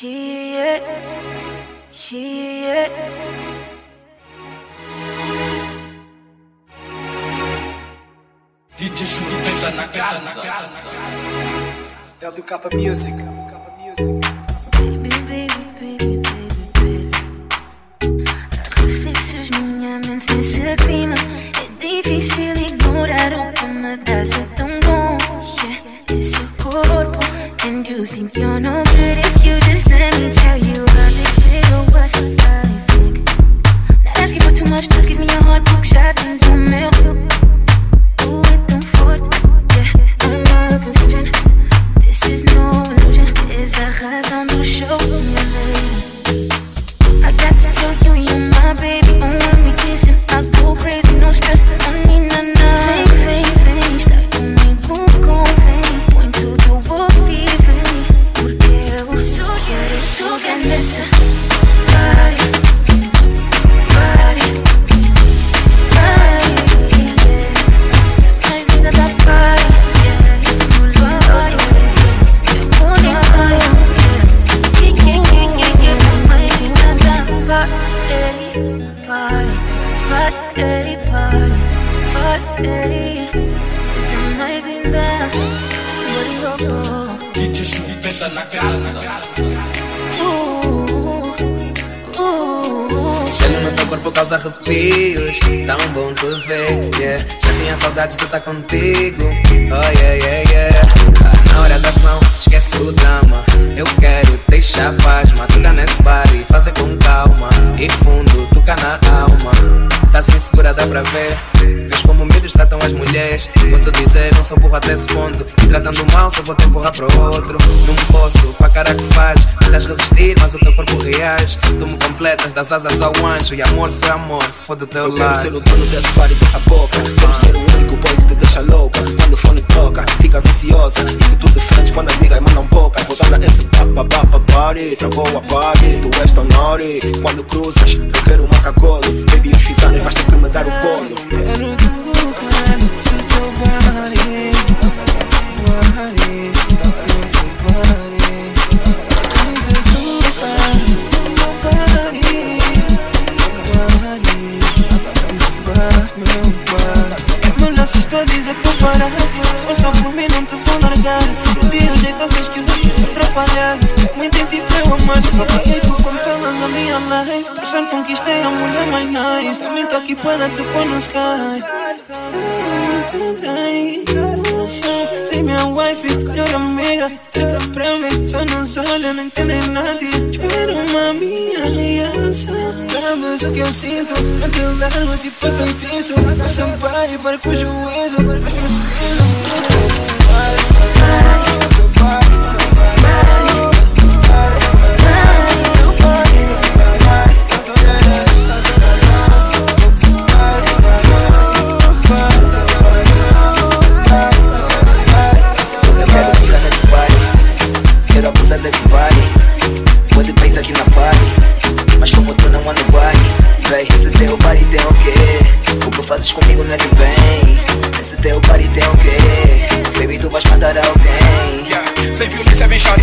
Yeah, yeah. DJ Chulo pensa na casa. WK Music. Casa, na casa. Ooh, ooh. Cheiro no teu corpo causa arrepios Tão bom te ver, yeah Já tinha saudades de estar contigo Oh yeah, yeah, yeah sem segura, dá pra ver Vês como miúdos tratam as mulheres Vou te dizer, não sou burro até esse ponto Me tratando mal, só vou te empurrar pro outro Não posso, pra cara que faz Tentas resistir, mas o teu corpo reage Tu me completas das asas ao anjo E amor, só amor, se for do teu Eu quero ser lado o dono desse e dessa boca. Quero ser o único boy que te deixa louca. Quando o fone toca, ficas ansiosa. E que tu defendes quando as migas mandam boca. Voltando a esse papa papa party. Trancou a party, tu és tão naughty. Quando cruzas, meu body. Meu laço estou a dizer para parar. Se for só por mim, não te vou largar. Um dia o jeito vocês que vão atrapalhar. Muito em ti para eu amar. Só paguei tu controla na minha life. Por ser conquistei amor é mais nice. Também tô aqui para te pôr no sky. Sei minha wife, melhor amiga Trata pra mim, só não olha, não entende nada Sabes o que eu sinto? Teu lado, tipo feitiço com o juízo Mas preciso fazes comigo não é de bem. Esse teu body tem o quê? Baby, tu vais matar alguém. Yeah, sem violência vem shawty